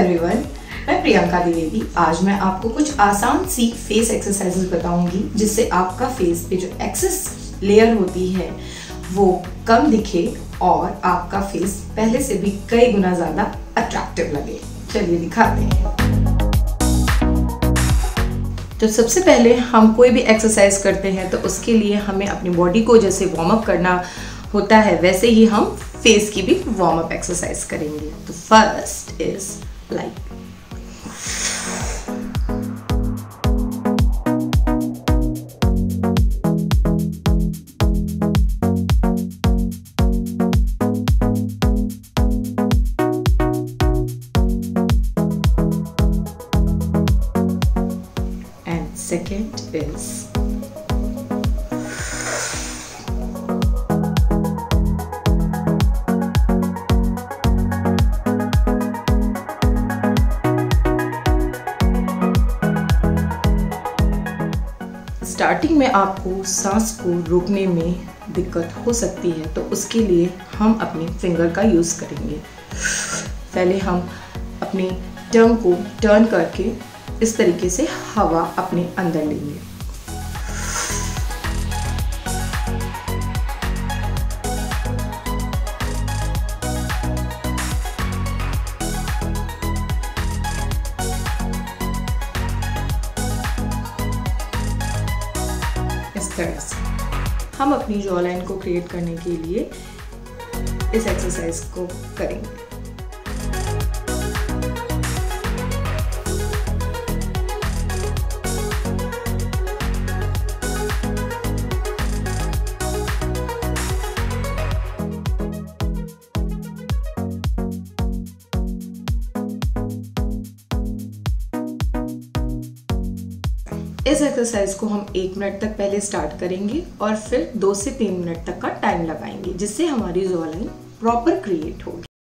मैं प्रियंका द्विवेदी। आज मैं आपको कुछ आसान सी फेस एक्सरसाइजेस बताऊँगी, जिससे आपका फेस पे जो एक्सेस लेयर होती है, वो कम दिखे और आपका फेस पहले से भी कई गुना ज़्यादा अट्रैक्टिव लगे। चलिए दिखाते हैं। तो सबसे पहले हम कोई भी एक्सरसाइज करते हैं तो उसके लिए हमें अपनी बॉडी को जैसे वार्म अप करना होता है, वैसे ही हम फेस की भी वार्म अप एक्सरसाइज करेंगे। तो first is like and second is starting में आपको सांस को रोकने में दिक्कत हो सकती है तो उसके लिए हम अपने फिंगर का यूज़ करेंगे। पहले हम अपनी टंग को टर्न करके इस तरीके से हवा अपने अंदर लेंगे। इस तरह से। हम अपनी जॉ लाइन को क्रिएट करने के लिए इस एक्सरसाइज को करेंगे। इस एक्सरसाइज को हम एक मिनट तक पहले स्टार्ट करेंगे और फिर दो से तीन मिनट तक का टाइम लगाएँगे, जिससे हमारी जॉलाइन प्रॉपर क्रिएट होगी।